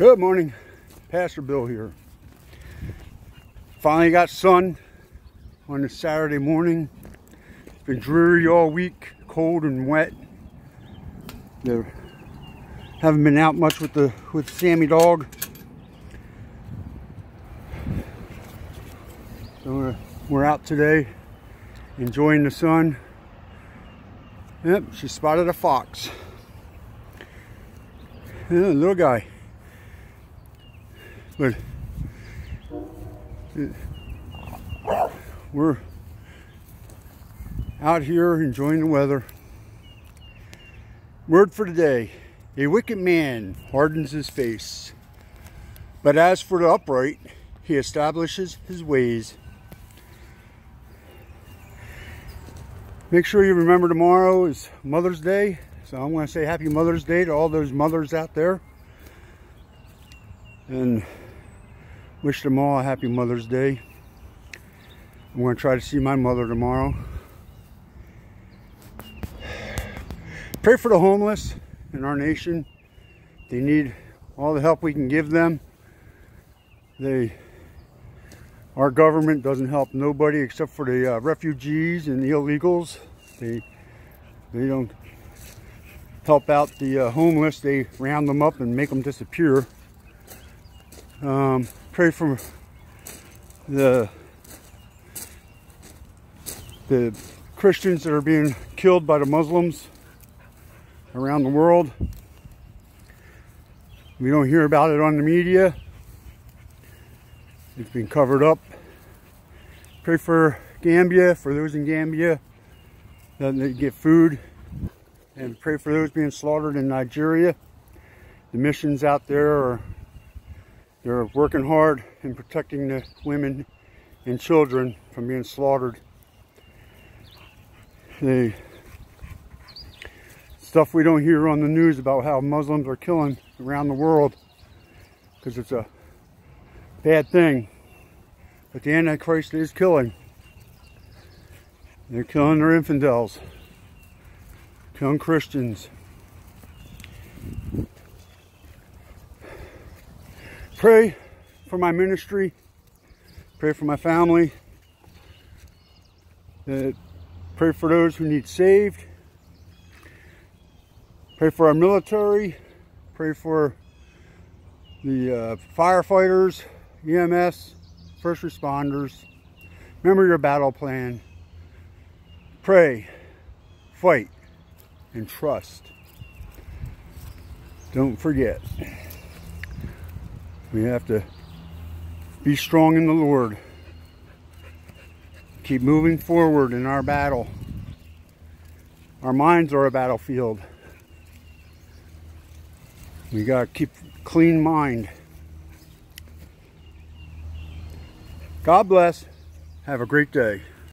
Good morning, Pastor Bill here. Finally got sun on a Saturday morning. It's been dreary all week, cold and wet. There haven't been out much with the with Sammy dog. So we're, we're out today, enjoying the sun. Yep, she spotted a fox. Yeah, little guy. But we're out here enjoying the weather. Word for today. A wicked man hardens his face, but as for the upright, he establishes his ways. Make sure you remember tomorrow is Mother's Day. So I'm going to say happy Mother's Day to all those mothers out there. And wish them all a happy Mother's Day. I'm going to try to see my mother tomorrow. Pray for the homeless in our nation. They need all the help we can give them. They, our government doesn't help nobody except for the uh, refugees and the illegals. They, they don't help out the uh, homeless. They round them up and make them disappear. Um, pray for the the Christians that are being killed by the Muslims around the world. We don't hear about it on the media. It's been covered up. Pray for Gambia, for those in Gambia, that they get food. And pray for those being slaughtered in Nigeria. The missions out there are they're working hard in protecting the women and children from being slaughtered. The stuff we don't hear on the news about how Muslims are killing around the world because it's a bad thing. But the Antichrist is killing. They're killing their infidels, killing Christians. Pray for my ministry. Pray for my family. Uh, pray for those who need saved. Pray for our military. Pray for the uh, firefighters, EMS, first responders. Remember your battle plan. Pray, fight, and trust. Don't forget. We have to be strong in the Lord. Keep moving forward in our battle. Our minds are a battlefield. We got to keep clean mind. God bless. Have a great day.